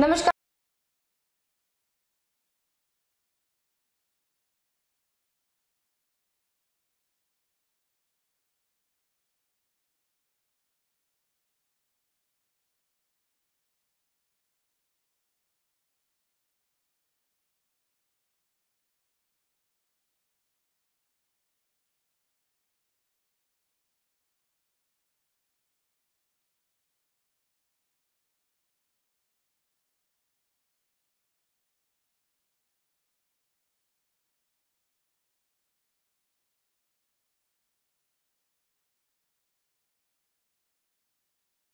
नमस्कार